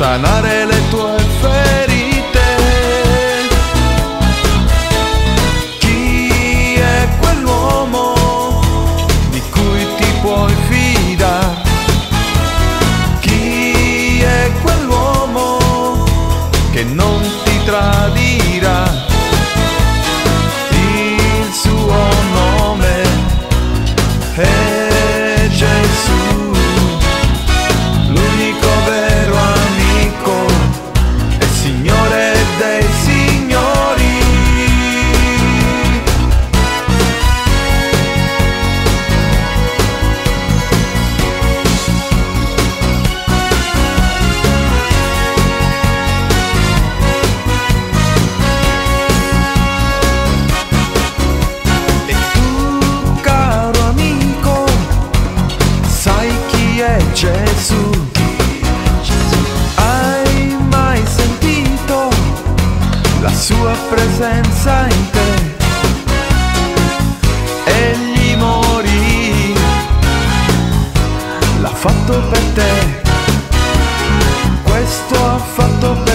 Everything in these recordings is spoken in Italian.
sanare le tue ferite. Chi è quell'uomo di cui ti puoi fidare? Chi è quell'uomo che non ti tradirà? Gesù. Hai mai sentito la sua presenza in te? Egli morì, l'ha fatto per te, questo ha fatto per te.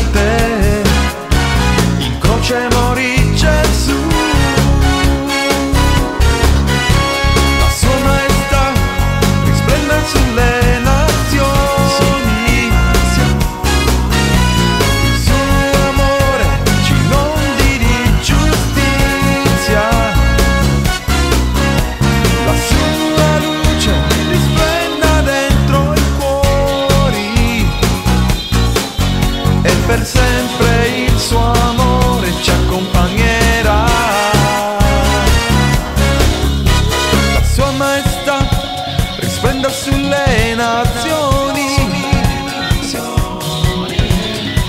Sulle nazioni.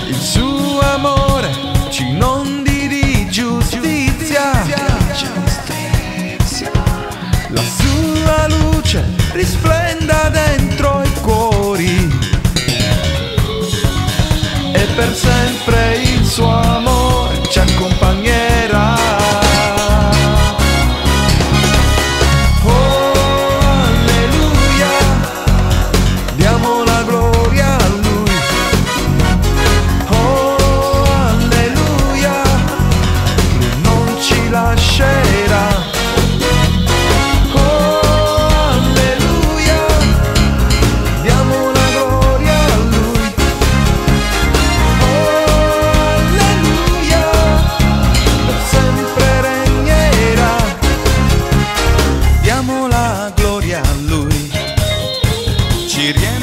Il suo amore ci inondi di giustizia. La sua luce risplenda dentro Yeah.